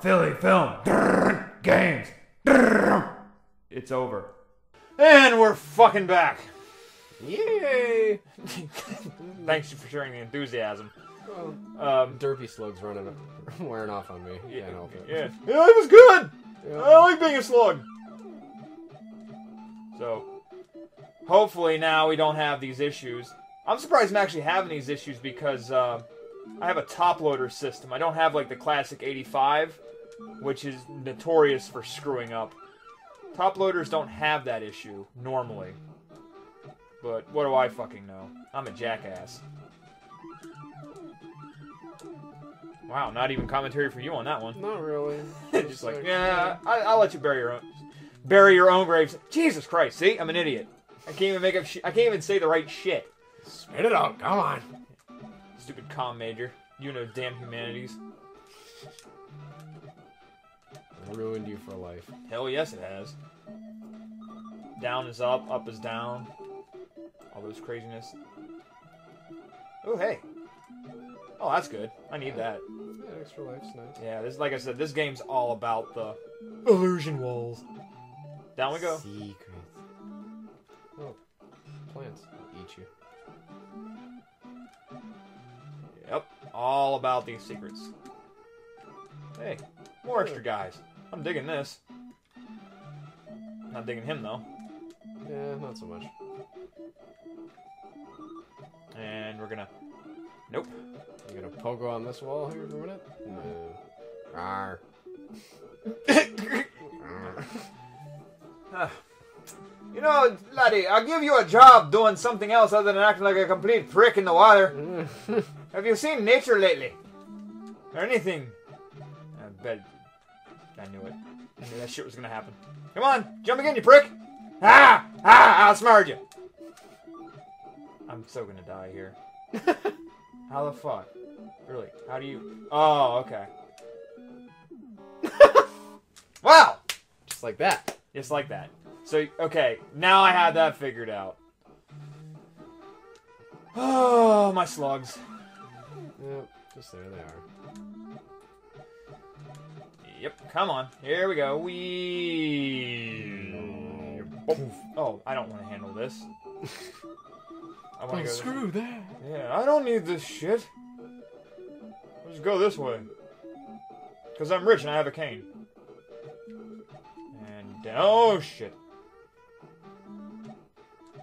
Filly film. Games. It's over. And we're fucking back. Yay! Thanks for sharing the enthusiasm. Well, Um, derpy slugs running, wearing off on me. yeah, Can't help it. yeah. Yeah, it was good. Yeah. I like being a slug. So, hopefully now we don't have these issues. I'm surprised I'm actually having these issues because uh, I have a top loader system. I don't have like the classic 85, which is notorious for screwing up. Top loaders don't have that issue normally. But what do I fucking know? I'm a jackass. Wow, not even commentary from you on that one. Not really. just like, yeah, I, I'll let you bury your own, bury your own graves. Jesus Christ! See, I'm an idiot. I can't even make up. Sh- I can't even say the right shit. Spit it out. Come on. Stupid comm major. You know, damn humanities. I ruined you for life. Hell yes, it has. Down is up, up is down. All those craziness. Oh hey. Oh, that's good. I need that. Yeah, extra life's nice. Yeah, this like I said, this game's all about the illusion walls. Down we go. Secrets. Oh, plants will eat you. All about these secrets. Hey, more extra guys. I'm digging this. Not digging him though. Yeah, not so much. And we're gonna. Nope. You gonna pogo on this wall here for a minute? No. Arr. You know, laddie, I'll give you a job doing something else other than acting like a complete prick in the water. Have you seen nature lately? Or anything? I bet. I knew it. I knew that shit was gonna happen. Come on, jump again, you prick! Ah! Ah! I outsmarted you! I'm so gonna die here. How the fuck? Really? How do you. Oh, okay. wow! Just like that. Just like that. So, okay, now I have that figured out. Oh, my slugs. Yep, just there they are. Yep, come on. Here we go. We. Oh, I don't want to handle this. I want to oh, go. this- Oh, that. Yeah, I don't need this shit. I'll just go this way. Because I'm rich and I have a cane. And. Oh, shit.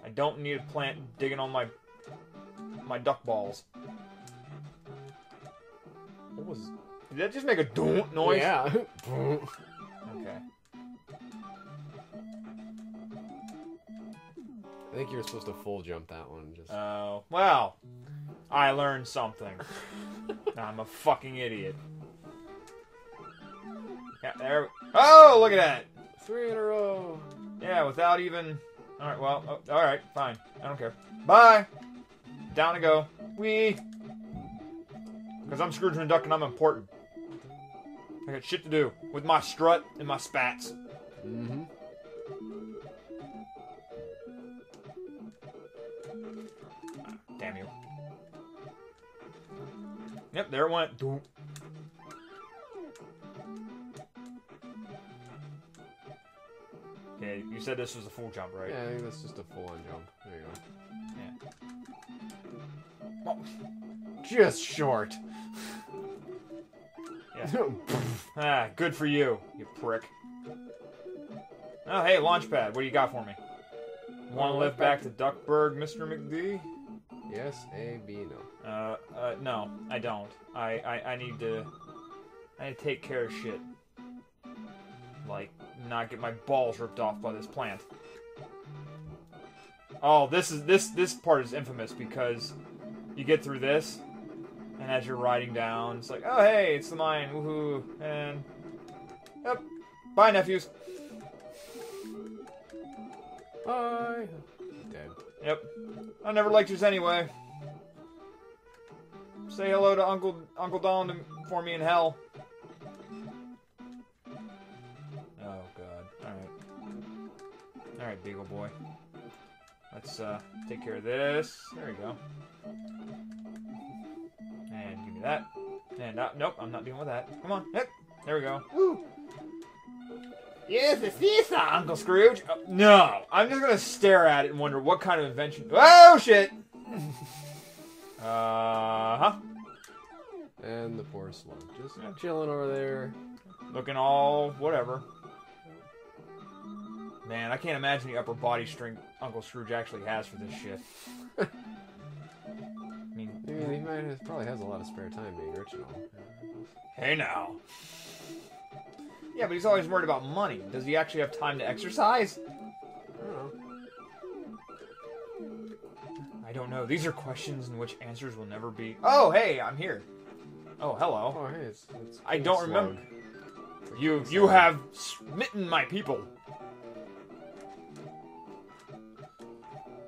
I don't need a plant digging on my. my duck balls. What was. Did that just make a don't noise? Yeah. Okay. I think you were supposed to full jump that one. Just Oh, well. I learned something. I'm a fucking idiot. Yeah, there. Oh, look at that. three in a row. Yeah, without even. All right, well, oh, all right, fine. I don't care. Bye. Down to go. Wee. Because I'm Scrooge McDuck and I'm important. I got shit to do with my strut and my spats. Mm-hmm. Damn you. Yep, there it went. Okay, you said this was a full jump, right? Yeah, I think that's just a full-on jump. There you go. Oh, Just short. Yeah. ah, good for you, you prick. Oh, hey, Launchpad, what do you got for me? Want to lift back to Duckburg, Mr. McD? yes, A, B, no. Uh, uh, no, I don't. I, I, I need to. I need to take care of shit. Like, not get my balls ripped off by this plant. Oh, this is this this part is infamous because you get through this, and as you're riding down, it's like, oh hey, it's the mine, woohoo, and yep, bye nephews. Bye. Dead. Yep, I never liked yours anyway. Say hello to Uncle Uncle Don for me in hell. Oh god. Alright. Alright, Beagle Boy. Let's uh take care of this. There we go. And give me that. And uh, nope, I'm not dealing with that. Come on. Yep. There we go. Woo. Yes, the seesaw, Uncle Scrooge. Uh, no, I'm just gonna stare at it and wonder what kind of invention. Oh shit. uh huh. And the poor slug just chilling over there. Looking all whatever. Man, I can't imagine the upper body strength Uncle Scrooge actually has for this shit. he might have, probably has a lot of spare time being all. hey now. Yeah, but he's always worried about money. Does he actually have time to exercise? I don't know. I don't know. These are questions in which answers will never be. Oh, hey, I'm here. Oh, hello. Oh, hey, it's, it's I don't Slug. remember. You you have smitten my people.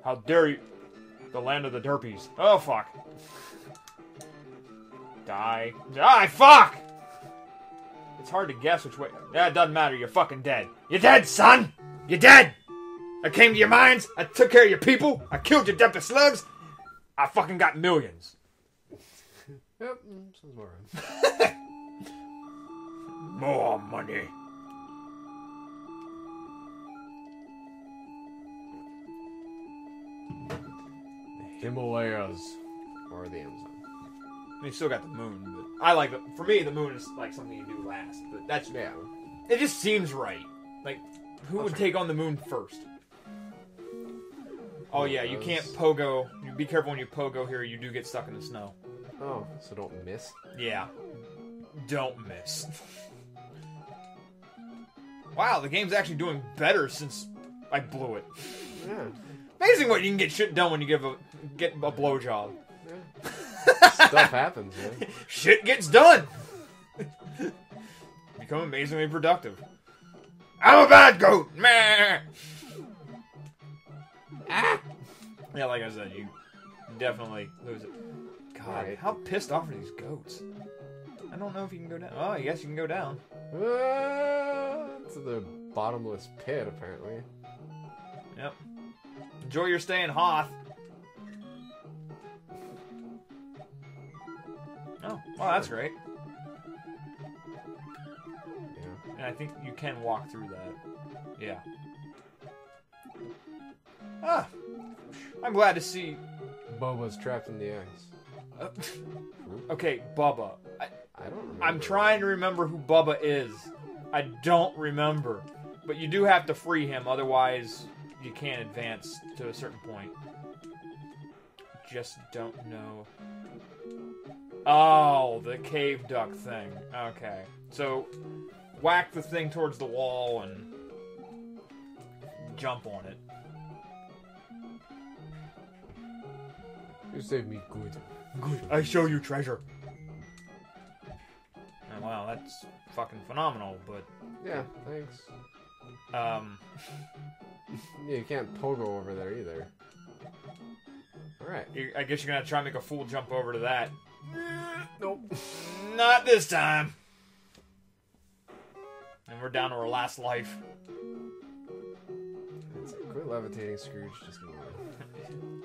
How dare you? The land of the derpies. Oh fuck. Die. Die, fuck! It's hard to guess which way. Yeah, it doesn't matter. You're fucking dead. You're dead, son! You're dead! I came to your mines. I took care of your people. I killed your dumpy slugs. I fucking got millions. Yep, mm, sounds about right. More money. The Himalayas or the Amazon. They still got the moon, but I like the. For me, the moon is like something you do last. But that's Yeah. it. Just seems right. Like, who would take on the moon first? Oh yeah, you can't pogo. You be careful when you pogo here. You do get stuck in the snow. Oh, so don't miss. Yeah, don't miss. wow, the game's actually doing better since I blew it. Yeah. Amazing what you can get shit done when you give a get a blowjob. Stuff happens, man. shit gets done. Become amazingly productive. I'm a bad goat. Meh. Ah. Yeah, like I said, you definitely lose it. God, Alright. how pissed off are these goats? I don't know if you can go down. Oh, yes, you can go down. Ah, to the bottomless pit, apparently. Yep. Enjoy your stay in Hoth. Oh, well, that's great. Yeah. And I think you can walk through that. Yeah. Ah, I'm glad to see. Boba's trapped in the ice. Uh, okay, Bubba. I, I don't remember. I'm trying to remember who Bubba is. I don't remember, but you do have to free him, otherwise you can't advance to a certain point. Just don't know. Oh, the cave duck thing. Okay, so whack the thing towards the wall and jump on it. You saved me good. Good. I show you treasure. Oh, wow, that's fucking phenomenal. But Yeah, thanks. um, Yeah, you can't pogo over there either. Alright. I guess you're gonna try and make a full jump over to that. Nope. Not this time. And we're down to our last life. Quit levitating, Scrooge. Just move.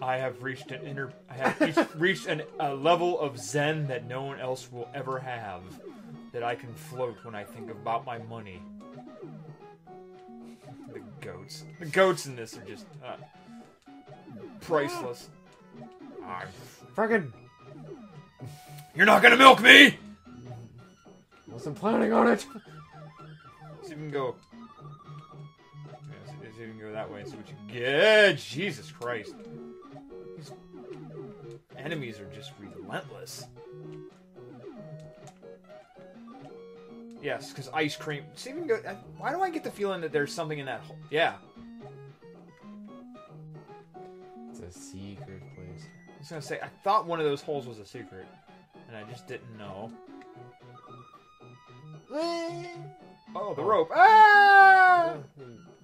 I have reached an inner. I have reached, an, a level of zen that no one else will ever have. That I can float when I think about my money. The goats. The goats in this are just uh, priceless. Ah, Friggin' You're not gonna milk me. wasn't planning on it. We can go. Yeah, see see if we can go that way and see what you get. Jesus Christ. These enemies are just relentless. Yes, because ice cream. See if we go. Why do I get the feeling that there's something in that hole? Yeah. It's a secret place. I was gonna say, I thought one of those holes was a secret, and I just didn't know. Oh, the rope. Ah!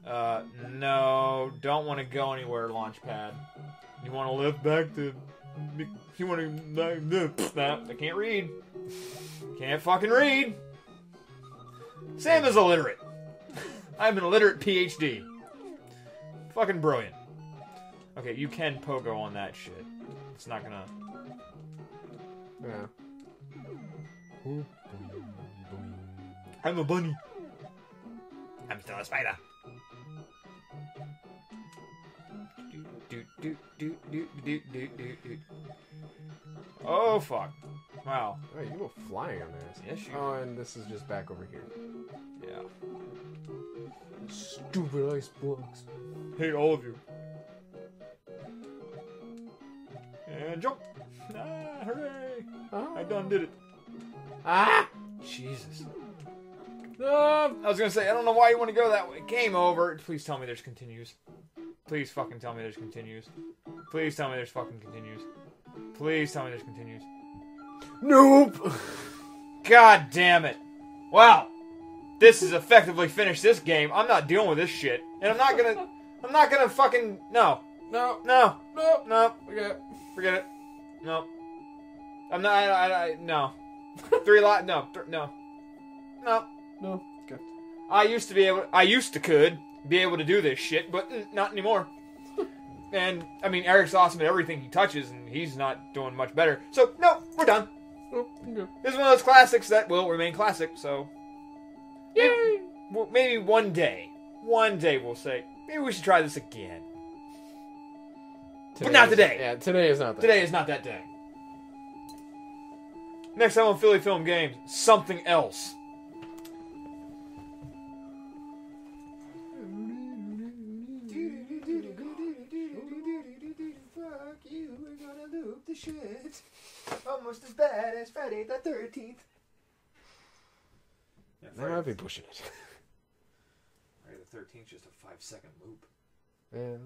Uh, no, don't want to go anywhere, Launchpad. You want to live back to. You want to. Nah, I can't read. Can't fucking read. Sam is illiterate. I'm an illiterate PhD. Fucking brilliant. Okay, you can pogo on that shit. It's not gonna. Yeah. I'm a bunny. I'm still a spider. Oh fuck! Wow. Oh, you go flying on this. Yes, you- Oh, and this is just back over here. Yeah. Stupid ice blocks. Hey, all of you. And jump! Ah, hooray! Oh. I done did it. Ah! Jesus. No! I was gonna say, I don't know why you want to go that way. Game over. Please tell me there's continues. Please fucking tell me there's continues. Please tell me there's fucking continues. Please tell me there's continues. Nope! God damn it. Wow. This has effectively finished this game. I'm not dealing with this shit. And I'm not gonna I'm not gonna fucking no. No! No. No! No. Okay. Forget it. No. I'm not I, I, I no. Three lot no. Th- no. No. No. Okay. I used to be able. I used to could be able to do this shit, but not anymore. and I mean, Eric's awesome at everything he touches, and he's not doing much better. So no, we're done. Oh, okay. This is one of those classics that will remain classic. So Yay! well, maybe one day, one day we'll say maybe we should try this again. But not is- today. Yeah, today is not that. Today is not that day. Next time on Filly Film Games, something else. Fuck you, we're gonna loop the shit. Almost as bad as Friday the 13th. Yeah, Now I'd be pushing it. Friday the 13th just a five second loop. yeah.